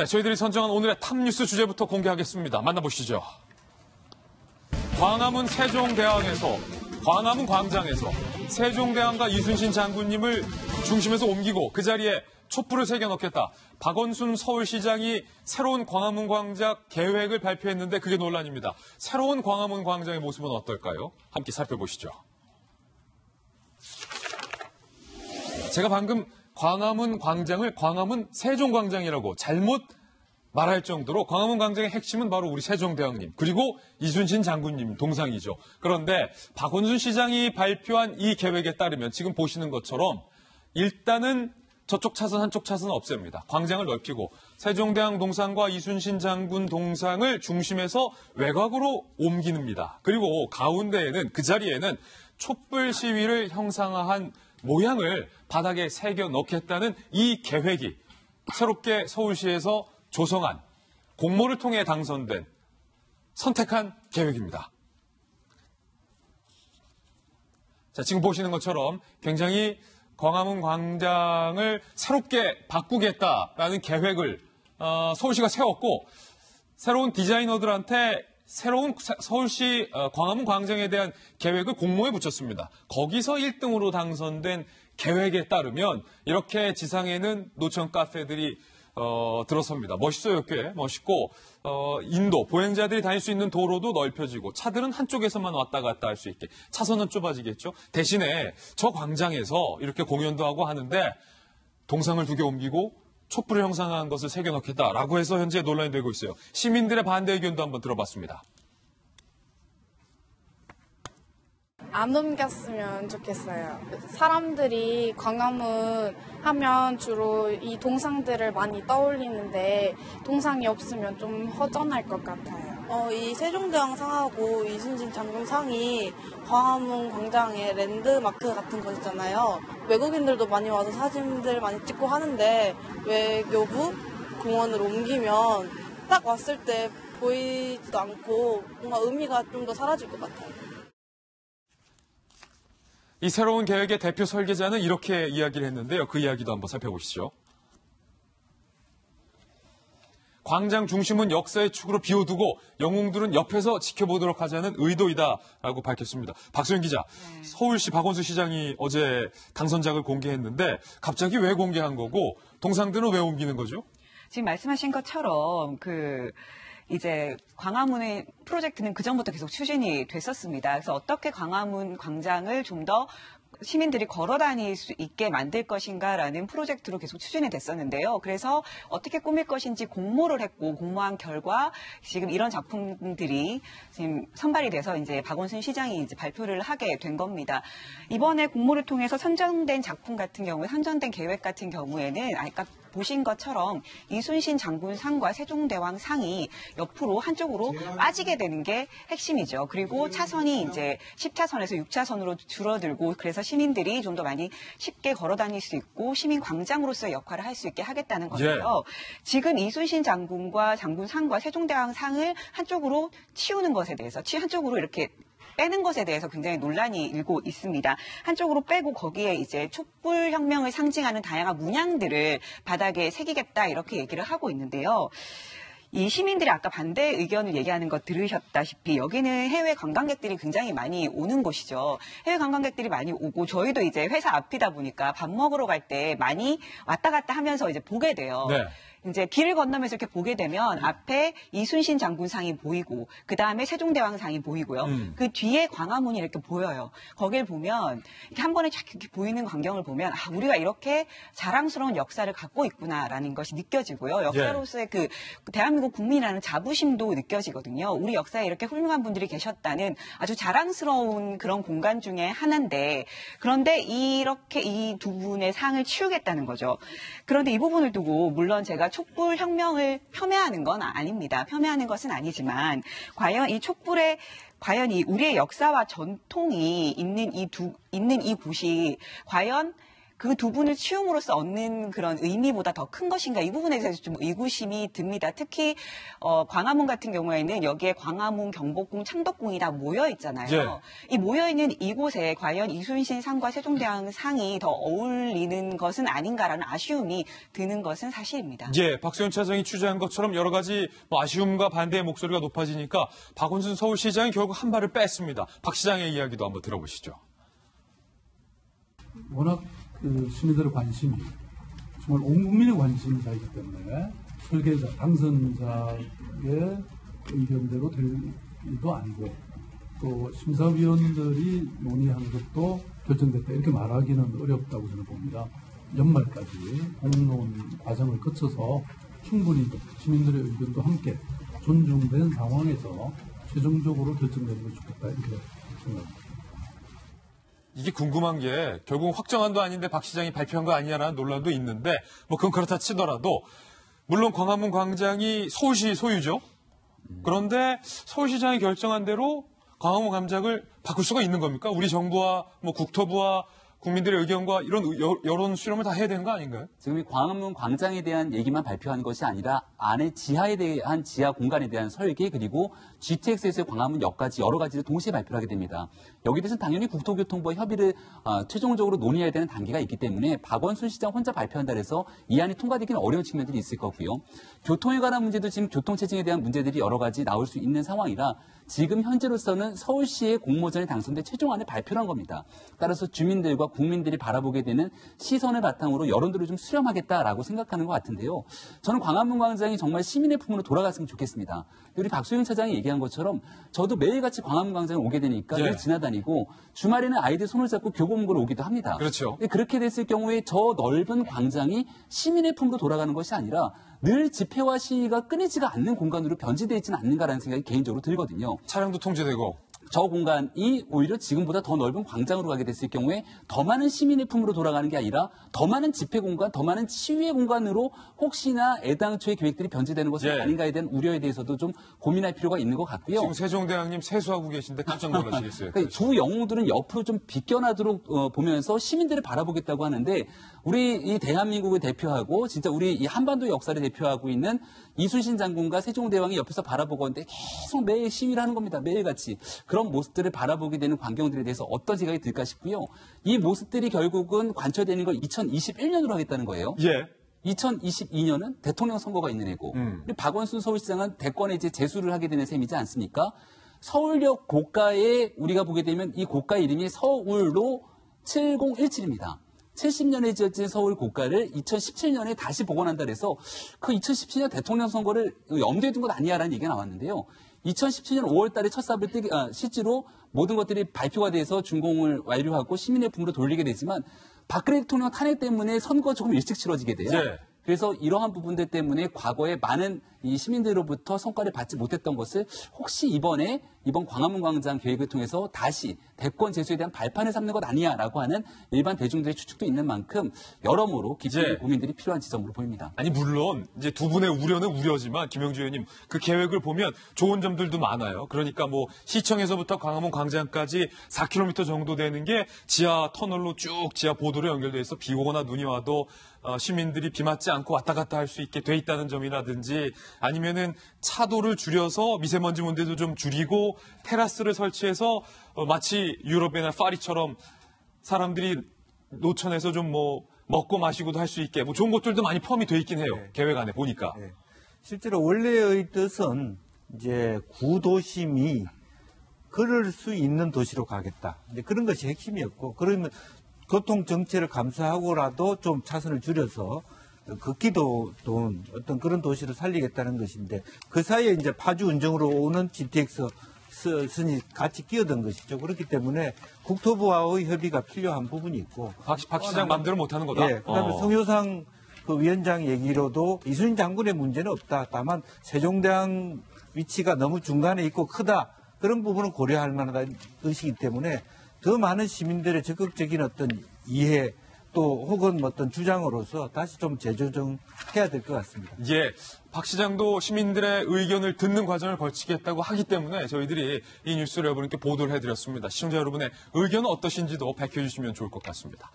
네, 저희들이 선정한 오늘의 탑뉴스 주제부터 공개하겠습니다. 만나보시죠. 광화문 세종대왕에서 광화문 광장에서 세종대왕과 이순신 장군님을 중심에서 옮기고 그 자리에 촛불을 새겨넣겠다. 박원순 서울시장이 새로운 광화문 광장 계획을 발표했는데 그게 논란입니다. 새로운 광화문 광장의 모습은 어떨까요? 함께 살펴보시죠. 제가 방금 광화문 광장을 광화문 세종광장이라고 잘못 말할 정도로 광화문 광장의 핵심은 바로 우리 세종대왕님 그리고 이순신 장군님 동상이죠. 그런데 박원순 시장이 발표한 이 계획에 따르면 지금 보시는 것처럼 일단은 저쪽 차선 한쪽 차선 없앱니다. 광장을 넓히고 세종대왕 동상과 이순신 장군 동상을 중심에서 외곽으로 옮기는니다. 그리고 가운데에는 그 자리에는 촛불 시위를 형상화한 모양을 바닥에 새겨 넣겠다는 이 계획이 새롭게 서울시에서 조성한 공모를 통해 당선된 선택한 계획입니다. 자, 지금 보시는 것처럼 굉장히 광화문 광장을 새롭게 바꾸겠다라는 계획을 어, 서울시가 세웠고 새로운 디자이너들한테 새로운 서울시 어, 광화문 광장에 대한 계획을 공모에 붙였습니다. 거기서 1등으로 당선된 계획에 따르면 이렇게 지상에는 노천 카페들이 어, 들어섭니다. 멋있어요, 꽤 멋있고 어, 인도 보행자들이 다닐 수 있는 도로도 넓혀지고 차들은 한쪽에서만 왔다 갔다 할 수 있게 차선은 좁아지겠죠. 대신에 저 광장에서 이렇게 공연도 하고 하는데 동상을 두 개 옮기고 촛불을 형상한 것을 새겨넣겠다라고 해서 현재 논란이 되고 있어요. 시민들의 반대 의견도 한번 들어봤습니다. 안 옮겼으면 좋겠어요. 사람들이 광화문 하면 주로 이 동상들을 많이 떠올리는데 동상이 없으면 좀 허전할 것 같아요. 어, 이 세종대왕 상하고 이순신 장군 상이 광화문 광장에 랜드마크 같은 거 있잖아요. 외국인들도 많이 와서 사진들 많이 찍고 하는데 외교부 공원으로 옮기면 딱 왔을 때 보이지도 않고 뭔가 의미가 좀 더 사라질 것 같아요. 이 새로운 계획의 대표 설계자는 이렇게 이야기를 했는데요. 그 이야기도 한번 살펴보시죠. 광장 중심은 역사의 축으로 비워두고 영웅들은 옆에서 지켜보도록 하자는 의도이다라고 밝혔습니다. 박소영 기자, 네. 서울시 박원수 시장이 어제 당선작을 공개했는데 갑자기 왜 공개한 거고 동상들은 왜 옮기는 거죠? 지금 말씀하신 것처럼 그 이제 광화문의 프로젝트는 그전부터 계속 추진이 됐었습니다. 그래서 어떻게 광화문 광장을 좀더 시민들이 걸어 다닐 수 있게 만들 것인가라는 프로젝트로 계속 추진이 됐었는데요. 그래서 어떻게 꾸밀 것인지 공모를 했고 공모한 결과 지금 이런 작품들이 지금 선발이 돼서 이제 박원순 시장이 이제 발표를 하게 된 겁니다. 이번에 공모를 통해서 선정된 작품 같은 경우에 선정된 계획 같은 경우에는 아까 보신 것처럼 이순신 장군 상과 세종대왕 상이 옆으로 한쪽으로 빠지게 되는 게 핵심이죠. 그리고 차선이 이제 10차선에서 6차선으로 줄어들고 그래서 시민들이 좀 더 많이 쉽게 걸어 다닐 수 있고 시민 광장으로서의 역할을 할 수 있게 하겠다는 거예요. 예. 지금 이순신 장군과 장군 상과 세종대왕 상을 한쪽으로 치우는 것에 대해서 한쪽으로 이렇게 빼는 것에 대해서 굉장히 논란이 일고 있습니다. 한쪽으로 빼고 거기에 이제 촛불 혁명을 상징하는 다양한 문양들을 바닥에 새기겠다 이렇게 얘기를 하고 있는데요. 이 시민들이 아까 반대 의견을 얘기하는 거 들으셨다시피 여기는 해외 관광객들이 굉장히 많이 오는 곳이죠. 해외 관광객들이 많이 오고 저희도 이제 회사 앞이다 보니까 밥 먹으러 갈 때 많이 왔다 갔다 하면서 이제 보게 돼요. 네. 이제 길을 건너면서 이렇게 보게 되면 앞에 이순신 장군상이 보이고 그 다음에 세종대왕상이 보이고요. 음. 그 뒤에 광화문이 이렇게 보여요. 거길 보면 이렇게 한 번에 쫙 이렇게 보이는 광경을 보면 아 우리가 이렇게 자랑스러운 역사를 갖고 있구나라는 것이 느껴지고요. 역사로서의 그 대한민국 국민이라는 자부심도 느껴지거든요. 우리 역사에 이렇게 훌륭한 분들이 계셨다는 아주 자랑스러운 그런 공간 중에 하나인데 그런데 이렇게 이 두 분의 상을 치우겠다는 거죠. 그런데 이 부분을 두고 물론 제가 촛불 혁명을 폄훼하는 건 아닙니다. 폄훼하는 것은 아니지만 과연 이 촛불의 과연 이 우리의 역사와 전통이 있는 이 두 있는 이 곳이 과연 그 두 분을 치움으로써 얻는 그런 의미보다 더 큰 것인가 이 부분에 대해서 좀 의구심이 듭니다. 특히 어, 광화문 같은 경우에는 여기에 광화문, 경복궁, 창덕궁이 다 모여 있잖아요. 예. 이 모여 있는 이곳에 과연 이순신 상과 세종대왕 상이 더 어울리는 것은 아닌가라는 아쉬움이 드는 것은 사실입니다. 예, 박세훈 차장이 취재한 것처럼 여러 가지 뭐 아쉬움과 반대의 목소리가 높아지니까 박원순 서울시장이 결국 한 발을 뺐습니다. 박 시장의 이야기도 한번 들어보시죠. 워낙 그 시민들의 관심이 정말 온 국민의 관심사이기 때문에 설계자, 당선자의 의견대로 될 일도 아니고 또 심사위원들이 논의한 것도 결정됐다 이렇게 말하기는 어렵다고 저는 봅니다. 연말까지 공론 과정을 거쳐서 충분히 시민들의 의견도 함께 존중된 상황에서 최종적으로 결정되는 게 좋겠다 이렇게 생각합니다. 이게 궁금한 게 결국 확정안도 아닌데 박 시장이 발표한 거 아니냐라는 논란도 있는데 뭐 그건 그렇다 치더라도 물론 광화문 광장이 서울시 소유죠. 그런데 서울시장이 결정한 대로 광화문 광장을 바꿀 수가 있는 겁니까? 우리 정부와 뭐 국토부와 국민들의 의견과 이런 여론 수렴을 다 해야 되는 거 아닌가요? 지금 이 광화문 광장에 대한 얘기만 발표한 것이 아니라 안에 지하에 대한 지하 공간에 대한 설계 그리고 GTX에서의 광화문역까지 여러 가지를 동시에 발표를 하게 됩니다. 여기 대해서 당연히 국토교통부와 협의를 어, 최종적으로 논의해야 되는 단계가 있기 때문에 박원순 시장 혼자 발표한다 해서 이 안이 통과되기는 어려운 측면들이 있을 거고요. 교통에 관한 문제도 지금 교통체증에 대한 문제들이 여러 가지 나올 수 있는 상황이라 지금 현재로서는 서울시의 공모전에 당선된 최종안을 발표한 겁니다. 따라서 주민들과 국민들이 바라보게 되는 시선을 바탕으로 여론들을 좀 수렴하겠다라고 생각하는 것 같은데요. 저는 광화문 광장이 정말 시민의 품으로 돌아갔으면 좋겠습니다. 우리 박소영 차장이 얘기한 것처럼 저도 매일같이 광화문 광장에 오게 되니까 예. 늘 지나다니고 주말에는 아이들 손을 잡고 교보문고를 오기도 합니다. 그렇죠. 그렇게 됐을 경우에 저 넓은 광장이 시민의 품으로 돌아가는 것이 아니라 늘 집회와 시위가 끊이지가 않는 공간으로 변질되어 있지는 않는가라는 생각이 개인적으로 들거든요. 차량도 통제되고 저 공간이 오히려 지금보다 더 넓은 광장으로 가게 됐을 경우에 더 많은 시민의 품으로 돌아가는 게 아니라 더 많은 집회 공간, 더 많은 치유의 공간으로 혹시나 애당초의 계획들이 변질되는 것은 예. 아닌가에 대한 우려에 대해서도 좀 고민할 필요가 있는 것 같고요. 지금 세종대왕님 세수하고 계신데 깜짝 놀라시겠어요. 그러니까 두 영웅들은 옆으로 좀 비껴나도록 어, 보면서 시민들을 바라보겠다고 하는데 우리 이 대한민국을 대표하고 진짜 우리 이 한반도 역사를 대표하고 있는 이순신 장군과 세종대왕이 옆에서 바라보고 있는데 계속 매일 시위를 하는 겁니다. 매일같이. 그런 모습들을 바라보게 되는 광경들에 대해서 어떤 생각이 들까 싶고요. 이 모습들이 결국은 관철되는 걸 2021년으로 하겠다는 거예요. 예. 2022년은 대통령 선거가 있는 해고 음. 박원순 서울시장은 대권에 이제 재수를 하게 되는 셈이지 않습니까? 서울역 고가에 우리가 보게 되면 이 고가 이름이 서울로 7017입니다. 70년에 지어진 서울 고가를 2017년에 다시 복원한다 그래서 그 2017년 대통령 선거를 염두에 둔 것 아니야라는 얘기가 나왔는데요. 2017년 5월 달에 첫 삽을 뜨기, 아, 실제로 모든 것들이 발표가 돼서 준공을 완료하고 시민의 품으로 돌리게 되지만 박근혜 대통령 탄핵 때문에 선거가 조금 일찍 치러지게 돼요. 네. 그래서 이러한 부분들 때문에 과거에 많은 이 시민들로부터 성과를 받지 못했던 것을 혹시 이번에 이번 광화문 광장 계획을 통해서 다시 대권 재수에 대한 발판을 삼는 것 아니야라고 하는 일반 대중들의 추측도 있는 만큼 여러모로 깊은 예. 고민들이 필요한 지점으로 보입니다. 아니 물론 이제 두 분의 우려는 우려지만 김영주 의원님 그 계획을 보면 좋은 점들도 많아요. 그러니까 뭐 시청에서부터 광화문 광장까지 4km 정도 되는 게 지하 터널로 쭉 지하 보도로 연결돼 있어 비 오거나 눈이 와도 어, 시민들이 비 맞지 않고 왔다 갔다 할 수 있게 돼 있다는 점이라든지 아니면은 차도를 줄여서 미세먼지 문제도 좀 줄이고 테라스를 설치해서 어, 마치 유럽이나 파리처럼 사람들이 노천에서 좀 뭐 먹고 마시고도 할 수 있게 뭐 좋은 것들도 많이 포함이 돼 있긴 해요. 계획 안에 보니까. 네. 실제로 원래의 뜻은 이제 구도심이 걸을 수 있는 도시로 가겠다. 이제 그런 것이 핵심이었고, 그러면 교통 정체를 감수하고라도 좀 차선을 줄여서 걷기도 돈 어떤 그런 도시를 살리겠다는 것인데 그 사이에 이제 파주 운정으로 오는 GTX 스- 선이 같이 끼어든 것이죠. 그렇기 때문에 국토부와의 협의가 필요한 부분이 있고 박, 박 시장 마음대로 못하는 거다. 예, 그다음에 어. 성효상 그 위원장 얘기로도 이순신 장군의 문제는 없다. 다만 세종대왕 위치가 너무 중간에 있고 크다. 그런 부분은 고려할 만한 것이기 때문에 더 많은 시민들의 적극적인 어떤 이해 또 혹은 뭐 어떤 주장으로서 다시 좀 재조정해야 될 것 같습니다. 예, 박 시장도 시민들의 의견을 듣는 과정을 거치겠다고 하기 때문에 저희들이 이 뉴스를 여러분께 보도를 해드렸습니다. 시청자 여러분의 의견은 어떠신지도 밝혀주시면 좋을 것 같습니다.